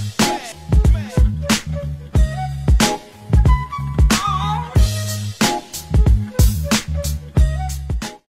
Bye.